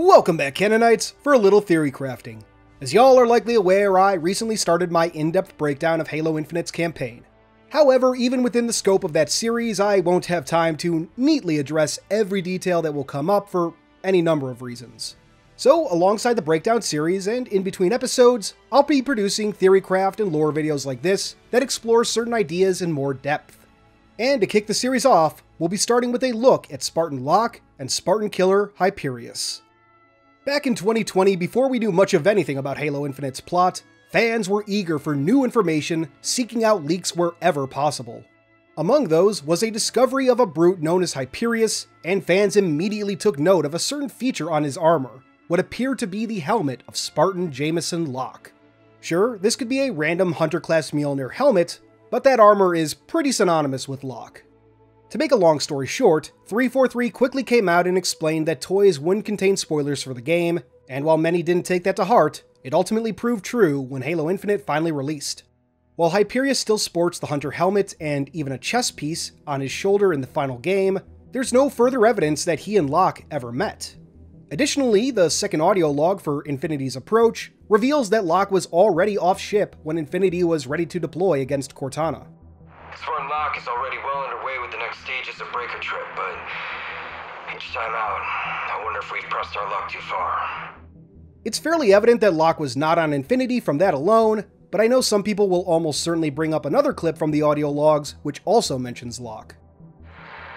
Welcome back, Canonites, for a little theory crafting. As y'all are likely aware, I recently started my in-depth breakdown of Halo Infinite's campaign. However, even within the scope of that series, I won't have time to neatly address every detail that will come up for any number of reasons. So, alongside the breakdown series and in between episodes, I'll be producing theorycraft and lore videos like this that explore certain ideas in more depth. And to kick the series off, we'll be starting with a look at Spartan Locke and Spartan Killer Hyperius. Back in 2020, before we knew much of anything about Halo Infinite's plot, fans were eager for new information, seeking out leaks wherever possible. Among those was a discovery of a brute known as Hyperius, and fans immediately took note of a certain feature on his armor, what appeared to be the helmet of Spartan Jameson Locke. Sure, this could be a random Hunter class Mjolnir helmet, but that armor is pretty synonymous with Locke. To make a long story short, 343 quickly came out and explained that toys wouldn't contain spoilers for the game, and while many didn't take that to heart, it ultimately proved true when Halo Infinite finally released. While Hyperius still sports the Hunter helmet and even a chest piece on his shoulder in the final game, there's no further evidence that he and Locke ever met. Additionally, the second audio log for Infinity's approach reveals that Locke was already off ship when Infinity was ready to deploy against Cortana. Spartan Locke is already well underway with the next stages of Breaker Trip, but each time out, I wonder if we've pressed our luck too far. It's fairly evident that Locke was not on Infinity from that alone, but I know some people will almost certainly bring up another clip from the audio logs, which also mentions Locke.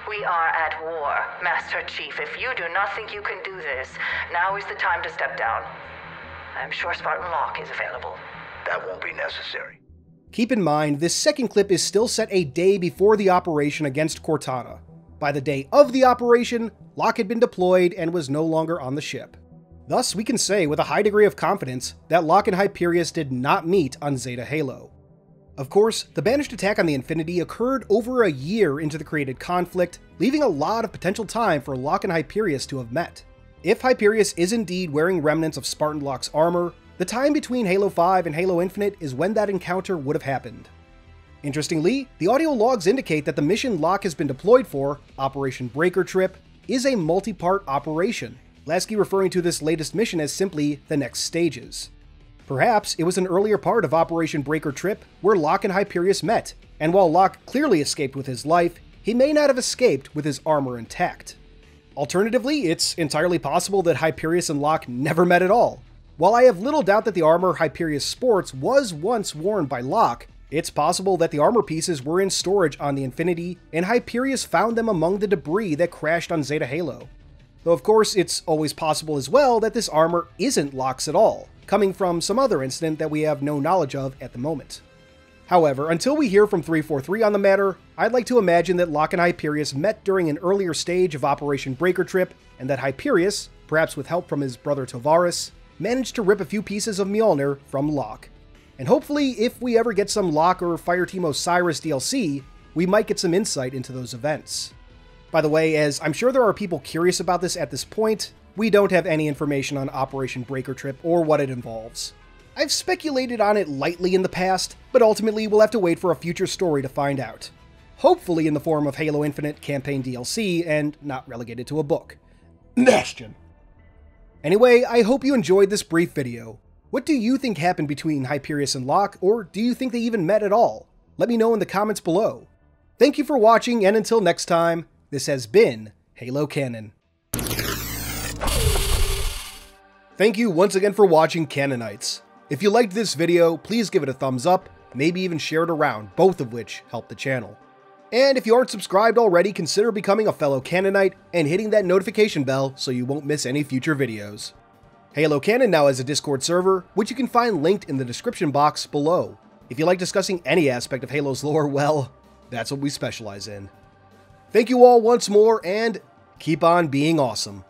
We are at war, Master Chief. If you do not think you can do this, now is the time to step down. I'm sure Spartan Locke is available. That won't be necessary. Keep in mind, this second clip is still set a day before the operation against Cortana. By the day of the operation, Locke had been deployed and was no longer on the ship. Thus, we can say with a high degree of confidence that Locke and Hyperius did not meet on Zeta Halo. Of course, the Banished attack on the Infinity occurred over a year into the created conflict, leaving a lot of potential time for Locke and Hyperius to have met. If Hyperius is indeed wearing remnants of Spartan Locke's armor, the time between Halo 5 and Halo Infinite is when that encounter would have happened. Interestingly, the audio logs indicate that the mission Locke has been deployed for, Operation Breaker Trip, is a multi-part operation, Lasky referring to this latest mission as simply the next stages. Perhaps it was an earlier part of Operation Breaker Trip where Locke and Hyperius met, and while Locke clearly escaped with his life, he may not have escaped with his armor intact. Alternatively, it's entirely possible that Hyperius and Locke never met at all, while I have little doubt that the armor Hyperius sports was once worn by Locke, it's possible that the armor pieces were in storage on the Infinity, and Hyperius found them among the debris that crashed on Zeta Halo. Though of course, it's always possible as well that this armor isn't Locke's at all, coming from some other incident that we have no knowledge of at the moment. However, until we hear from 343 on the matter, I'd like to imagine that Locke and Hyperius met during an earlier stage of Operation Breaker Trip, and that Hyperius, perhaps with help from his brother Tovarus, managed to rip a few pieces of Mjolnir from Locke. And hopefully, if we ever get some Locke or Fireteam Osiris DLC, we might get some insight into those events. By the way, as I'm sure there are people curious about this at this point, we don't have any information on Operation Breaker Trip or what it involves. I've speculated on it lightly in the past, but ultimately we'll have to wait for a future story to find out. Hopefully in the form of Halo Infinite campaign DLC and not relegated to a book. Bastion. Anyway, I hope you enjoyed this brief video. What do you think happened between Hyperius and Locke, or do you think they even met at all? Let me know in the comments below. Thank you for watching, and until next time, this has been Halo Canon. Thank you once again for watching Canonites. If you liked this video, please give it a thumbs up, maybe even share it around, both of which help the channel. And if you aren't subscribed already, consider becoming a fellow Canonite and hitting that notification bell so you won't miss any future videos. Halo Canon now has a Discord server, which you can find linked in the description box below. If you like discussing any aspect of Halo's lore, well, that's what we specialize in. Thank you all once more, and keep on being awesome.